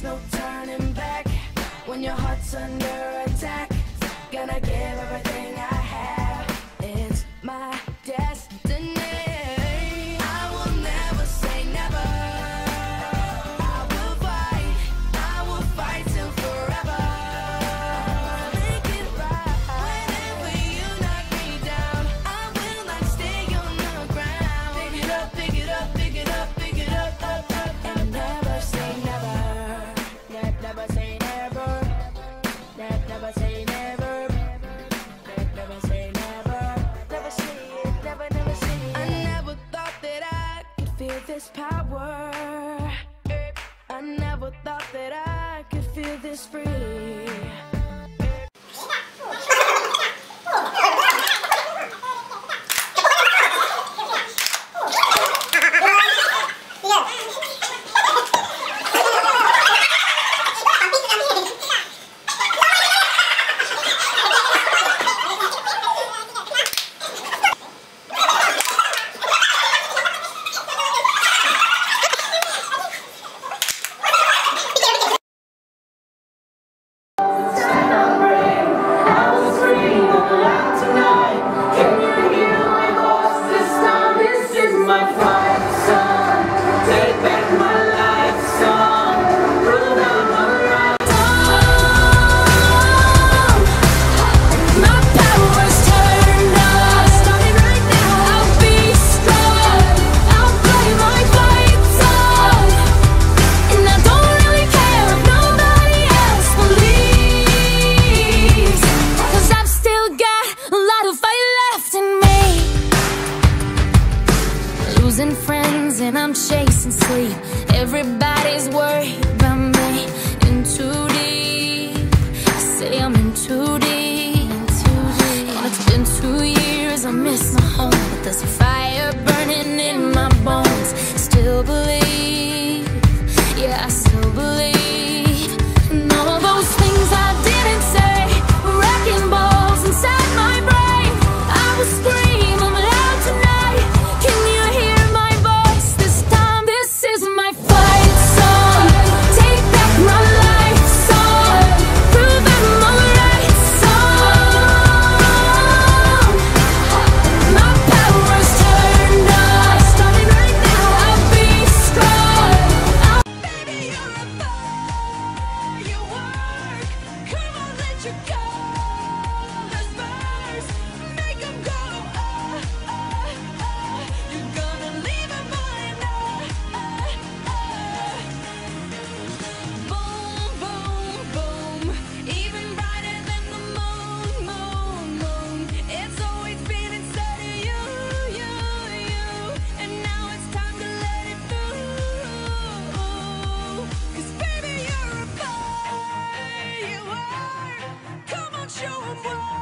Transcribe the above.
There's no turning back when your heart's under attack. Gonna give losing friends and I'm chasing sleep. Everybody's worried about me In too deep. I Say I'm in too deep, in too deep. Oh, It's been two years, I miss my home But there's a fire burning in my bones. Still believe show them why.